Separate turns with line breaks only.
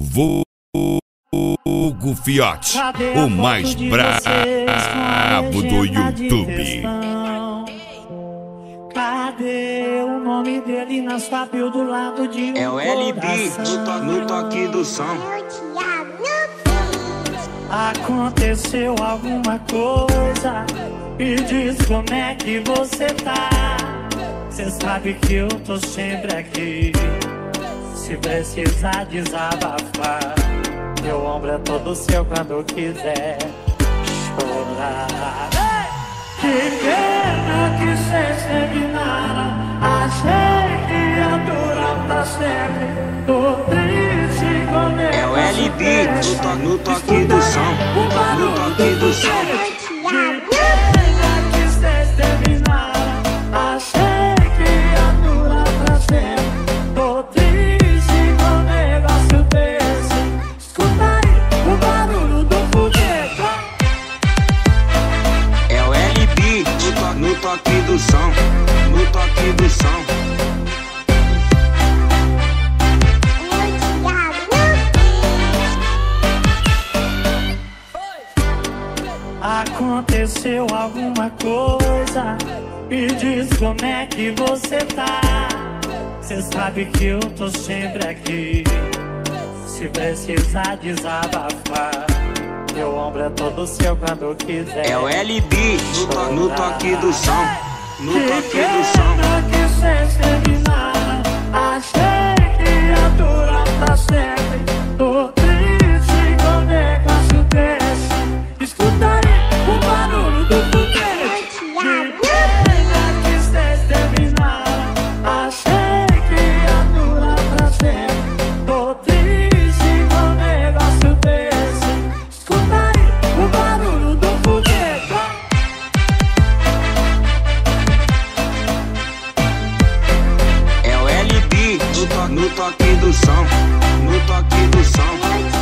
Vulgo Fiote, o mais brabo do YouTube.
Cadê o nome dele na sua bio do lado de um
É o LB
coração?
no, to no toque do som.
Aconteceu alguma coisa Me diz como é que você tá Cê sabe que eu tô sempre aqui Se precisar desabafar. Meu ombro é todo seu quando quiser chorar Que pena que cês terminaram Achei que ia durar pra sempre. Tô triste com
É o LB no toque do som. No toque do som.
Aconteceu alguma coisa? Me diz como é que você tá. Cê sabe que eu tô sempre aqui. Se precisar desabafar Meu ombro é todo seu quando quiser.
É o LB no, to no toque do som. No
Que
toque do som.
que toque do som, no toque do som.